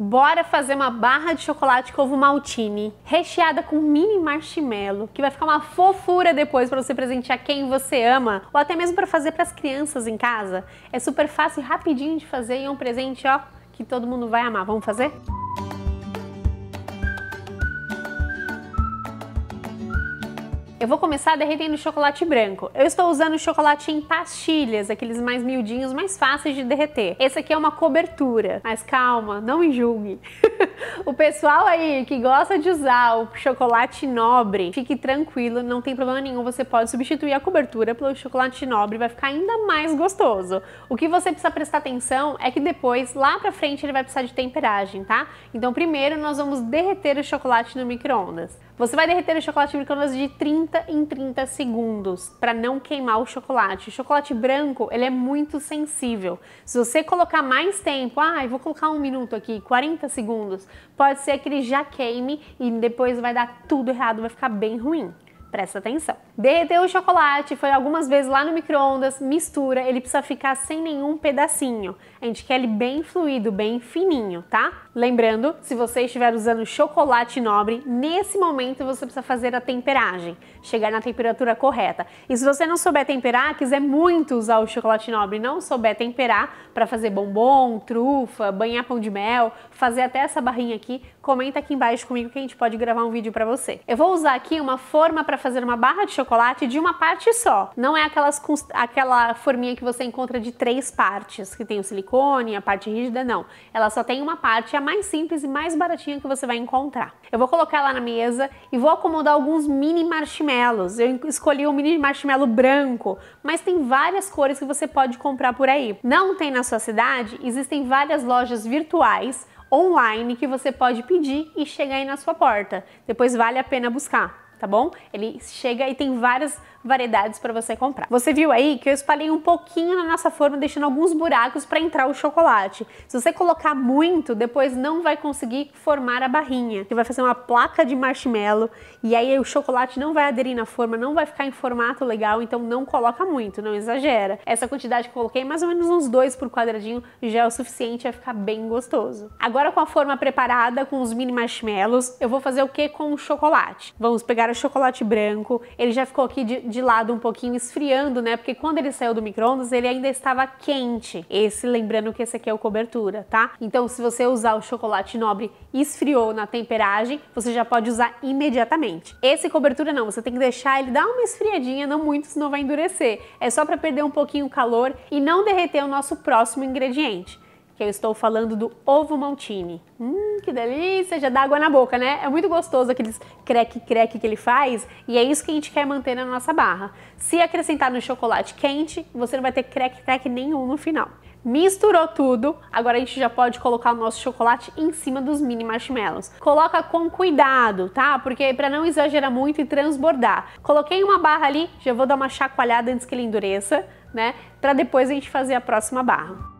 Bora fazer uma barra de chocolate com ovo maltine, recheada com mini marshmallow, que vai ficar uma fofura depois para você presentear quem você ama, ou até mesmo para fazer para as crianças em casa. É super fácil e rapidinho de fazer e é um presente, ó, que todo mundo vai amar. Vamos fazer? Eu vou começar derretendo chocolate branco. Eu estou usando chocolate em pastilhas, aqueles mais miudinhos, mais fáceis de derreter. Esse aqui é uma cobertura, mas calma, não me julgue. o pessoal aí que gosta de usar o chocolate nobre, fique tranquilo, não tem problema nenhum. Você pode substituir a cobertura pelo chocolate nobre, vai ficar ainda mais gostoso. O que você precisa prestar atenção é que depois, lá pra frente, ele vai precisar de temperagem, tá? Então primeiro nós vamos derreter o chocolate no micro-ondas. Você vai derreter o chocolate micro-ondas de 30 em 30 segundos para não queimar o chocolate. O chocolate branco, ele é muito sensível. Se você colocar mais tempo, ah, vou colocar um minuto aqui, 40 segundos, pode ser que ele já queime e depois vai dar tudo errado, vai ficar bem ruim. Presta atenção. Derreteu o chocolate, foi algumas vezes lá no micro-ondas, mistura, ele precisa ficar sem nenhum pedacinho. A gente quer ele bem fluido, bem fininho, tá? Lembrando, se você estiver usando chocolate nobre, nesse momento você precisa fazer a temperagem, chegar na temperatura correta. E se você não souber temperar, quiser muito usar o chocolate nobre, não souber temperar para fazer bombom, trufa, banhar pão de mel, fazer até essa barrinha aqui, comenta aqui embaixo comigo que a gente pode gravar um vídeo para você. Eu vou usar aqui uma forma para fazer uma barra de chocolate de uma parte só. Não é aquelas, aquela forminha que você encontra de três partes, que tem o silicone, a parte rígida, não. Ela só tem uma parte, a mais simples e mais baratinha que você vai encontrar. Eu vou colocar ela na mesa e vou acomodar alguns mini marshmallows. Eu escolhi um mini marshmallow branco, mas tem várias cores que você pode comprar por aí. Não tem na sua cidade? Existem várias lojas virtuais online que você pode pedir e chegar aí na sua porta. Depois vale a pena buscar tá bom? Ele chega e tem várias variedades para você comprar. Você viu aí que eu espalhei um pouquinho na nossa forma, deixando alguns buracos para entrar o chocolate. Se você colocar muito, depois não vai conseguir formar a barrinha. Você vai fazer uma placa de marshmallow e aí o chocolate não vai aderir na forma, não vai ficar em formato legal, então não coloca muito, não exagera. Essa quantidade que eu coloquei, mais ou menos uns dois por quadradinho, já é o suficiente, vai ficar bem gostoso. Agora com a forma preparada, com os mini marshmallows, eu vou fazer o que com o chocolate? Vamos pegar o chocolate branco, ele já ficou aqui de, de de lado um pouquinho, esfriando, né? Porque quando ele saiu do micro-ondas, ele ainda estava quente. Esse, lembrando que esse aqui é o cobertura, tá? Então, se você usar o chocolate nobre esfriou na temperagem, você já pode usar imediatamente. Esse cobertura não, você tem que deixar ele dar uma esfriadinha, não muito, senão vai endurecer. É só para perder um pouquinho o calor e não derreter o nosso próximo ingrediente que eu estou falando do ovo maltine. Hum, que delícia, já dá água na boca, né? É muito gostoso aqueles creque-creque que ele faz e é isso que a gente quer manter na nossa barra. Se acrescentar no chocolate quente, você não vai ter creque-creque nenhum no final. Misturou tudo, agora a gente já pode colocar o nosso chocolate em cima dos mini marshmallows. Coloca com cuidado, tá? Porque para não exagerar muito e transbordar. Coloquei uma barra ali, já vou dar uma chacoalhada antes que ele endureça, né? Para depois a gente fazer a próxima barra.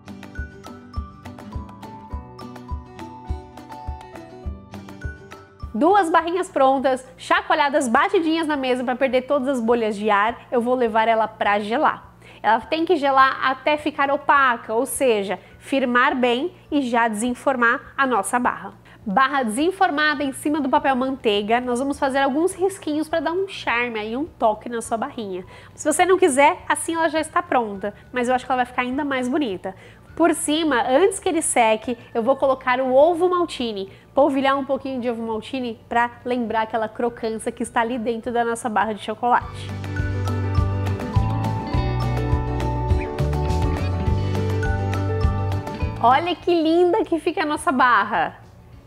Duas barrinhas prontas, chacoalhadas batidinhas na mesa para perder todas as bolhas de ar, eu vou levar ela para gelar. Ela tem que gelar até ficar opaca, ou seja, firmar bem e já desenformar a nossa barra. Barra desenformada em cima do papel manteiga, nós vamos fazer alguns risquinhos para dar um charme aí, um toque na sua barrinha. Se você não quiser, assim ela já está pronta, mas eu acho que ela vai ficar ainda mais bonita. Por cima, antes que ele seque, eu vou colocar o ovo maltine, polvilhar um pouquinho de ovo maltine para lembrar aquela crocância que está ali dentro da nossa barra de chocolate. Olha que linda que fica a nossa barra.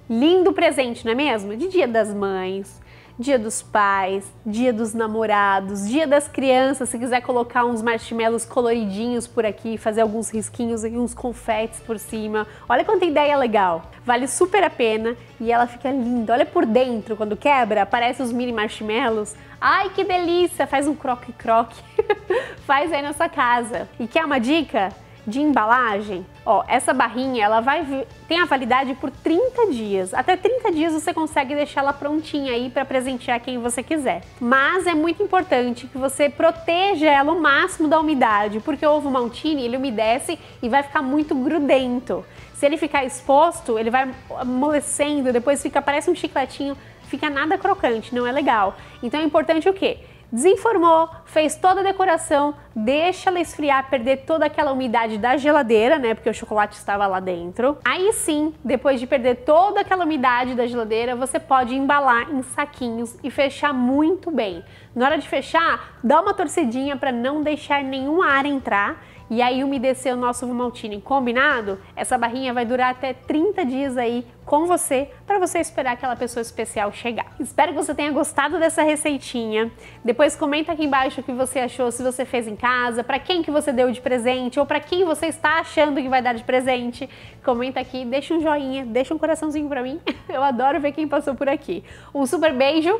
Lindo presente, não é mesmo? De Dia das Mães, Dia dos Pais, Dia dos Namorados, Dia das Crianças, se quiser colocar uns marshmallows coloridinhos por aqui, fazer alguns risquinhos e uns confetes por cima. Olha quanta ideia legal. Vale super a pena e ela fica linda. Olha por dentro, quando quebra, aparece os mini marshmallows. Ai, que delícia! Faz um croque-croque. Faz aí na sua casa. E quer uma dica? De embalagem, ó, essa barrinha ela vai tem a validade por 30 dias. Até 30 dias você consegue deixar ela prontinha aí para presentear quem você quiser. Mas é muito importante que você proteja ela o máximo da umidade, porque o ovo maltine ele umedece e vai ficar muito grudento. Se ele ficar exposto, ele vai amolecendo, depois fica parece um chicletinho, fica nada crocante, não é legal. Então é importante o quê? Desenformou, fez toda a decoração, deixa ela esfriar, perder toda aquela umidade da geladeira, né? Porque o chocolate estava lá dentro. Aí sim, depois de perder toda aquela umidade da geladeira, você pode embalar em saquinhos e fechar muito bem. Na hora de fechar, dá uma torcedinha para não deixar nenhum ar entrar e aí umedecer o nosso maltine combinado, essa barrinha vai durar até 30 dias aí com você, para você esperar aquela pessoa especial chegar. Espero que você tenha gostado dessa receitinha. Depois comenta aqui embaixo o que você achou, se você fez em casa, para quem que você deu de presente ou para quem você está achando que vai dar de presente. Comenta aqui, deixa um joinha, deixa um coraçãozinho para mim. Eu adoro ver quem passou por aqui. Um super beijo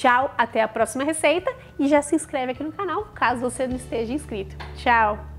Tchau, até a próxima receita e já se inscreve aqui no canal caso você não esteja inscrito. Tchau!